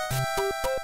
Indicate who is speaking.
Speaker 1: Música